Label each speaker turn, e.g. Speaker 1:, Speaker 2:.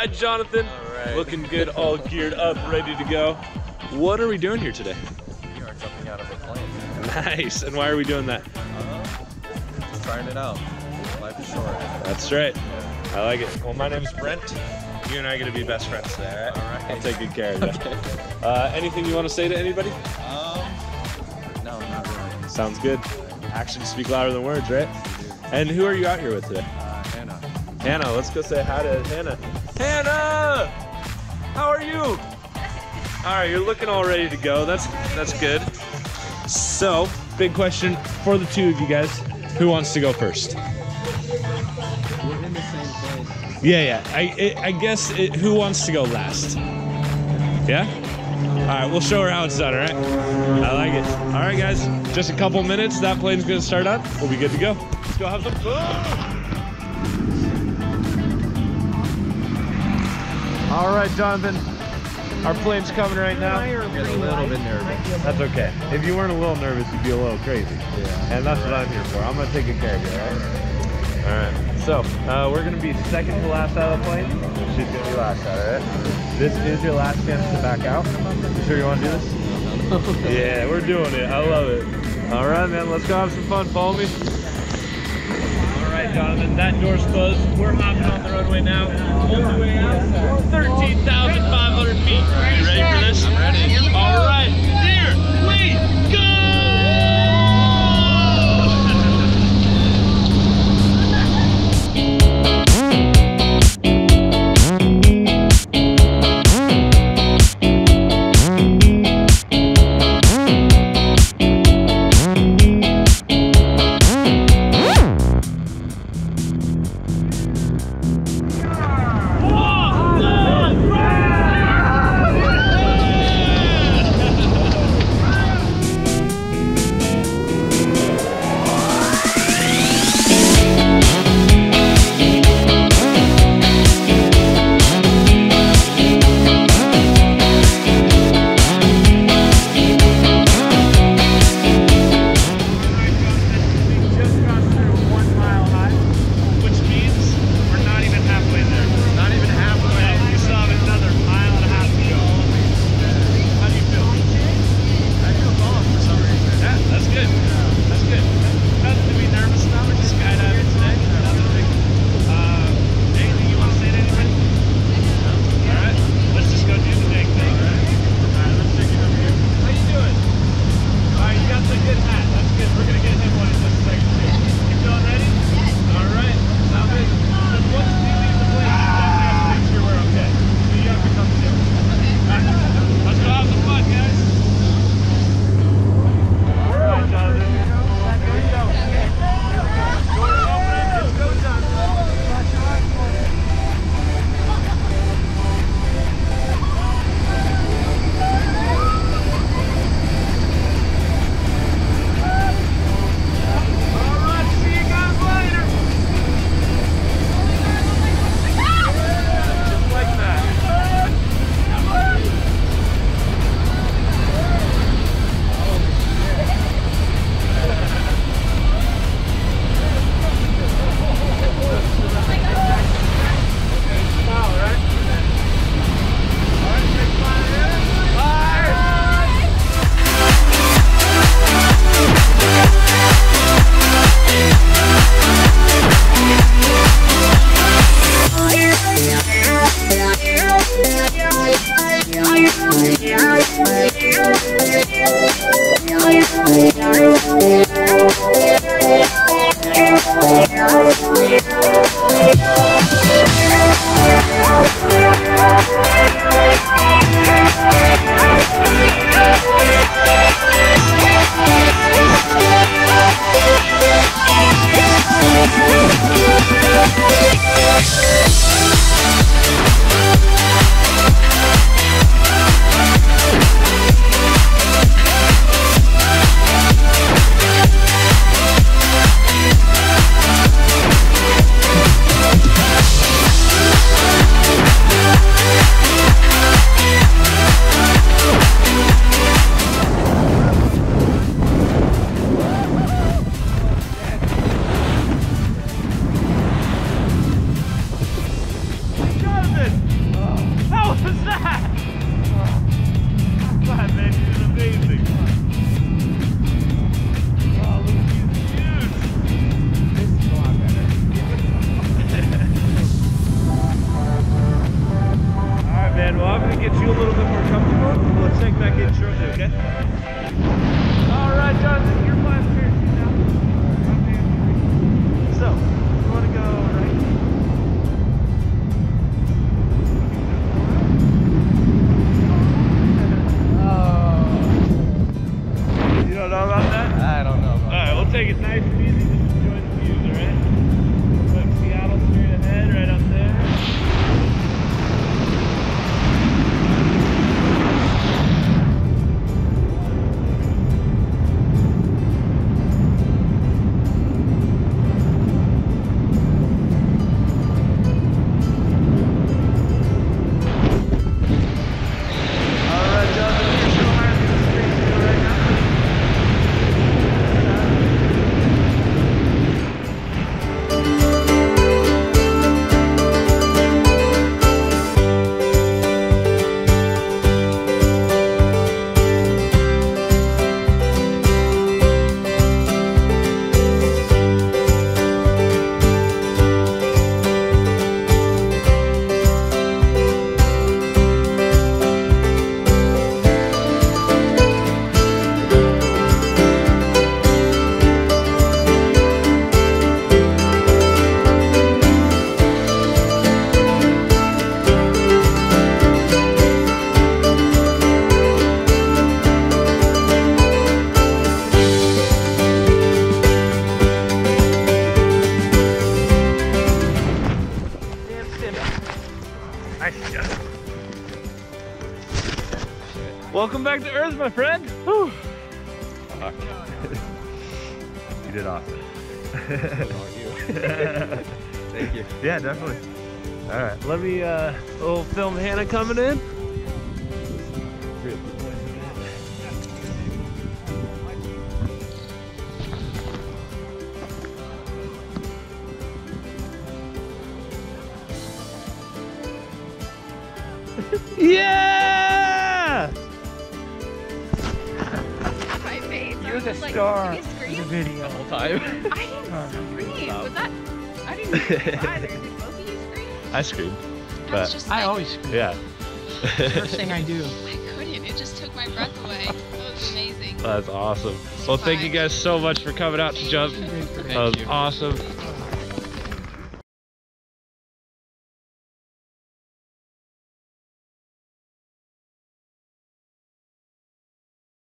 Speaker 1: right, Jonathan.
Speaker 2: Right.
Speaker 1: Looking good, all geared up, ready to go. What are we doing here today?
Speaker 2: We are jumping out of a plane.
Speaker 1: Nice. And why are we doing that?
Speaker 2: Uh, just trying it out. Life is short.
Speaker 1: That's right. I like it. Well, my name's Brent. You and I are gonna be best friends today, all right?
Speaker 2: All right.
Speaker 1: I'll take good care of you.
Speaker 2: Okay.
Speaker 1: Uh, anything you want to say to anybody?
Speaker 2: Um, no, not really.
Speaker 1: Sounds good. Actions speak louder than words, right? And who are you out here with today?
Speaker 2: Uh, Hannah.
Speaker 1: Hannah. Let's go say hi to Hannah. Hannah, how are you? All right, you're looking all ready to go. That's that's good. So, big question for the two of you guys: Who wants to go first?
Speaker 2: We're in the same place.
Speaker 1: Yeah, yeah. I I, I guess it, who wants to go last? Yeah. All right, we'll show her how it's done. All right. I like it. All right, guys. Just a couple minutes. That plane's gonna start up. We'll be good to go. Let's go have some fun. All right, Jonathan. Our plane's coming right now.
Speaker 2: I get a little bit nervous.
Speaker 1: That's okay. If you weren't a little nervous, you'd be a little crazy.
Speaker 2: Yeah.
Speaker 1: And that's what I'm here for. I'm gonna take good care of you, all right? All right. So, uh, we're gonna be second to last out of the plane. She's gonna be last out, all right? This is your last chance to back out. You sure you wanna do this? yeah, we're doing it. I love it. All right, man. Let's go have some fun. Follow me. Right, Jonathan. That door's closed. We're hopping on the runway now. All the way out. 13,500 feet. You ready for this? I'm ready. All right. Thank you. Yeah. Welcome back to Earth, my friend. Whew. You did awesome.
Speaker 2: Thank you.
Speaker 1: Yeah, definitely. All right, let me, uh, film Hannah coming in. Yeah!
Speaker 3: my face.
Speaker 4: You're
Speaker 3: was
Speaker 4: the
Speaker 3: like,
Speaker 4: star
Speaker 3: Did
Speaker 4: of the
Speaker 3: scream?
Speaker 4: video.
Speaker 2: Whole time.
Speaker 3: I didn't scream. Oh, was that? I didn't hear it either. Did both of you scream?
Speaker 1: I screamed. But-
Speaker 5: was just
Speaker 4: I
Speaker 5: like,
Speaker 4: always scream.
Speaker 1: Yeah.
Speaker 4: First thing I do.
Speaker 5: I couldn't. It just took my breath away. That was amazing.
Speaker 1: That's awesome. Well, thank you guys so much for coming out to jump.
Speaker 4: Thank
Speaker 1: That was awesome.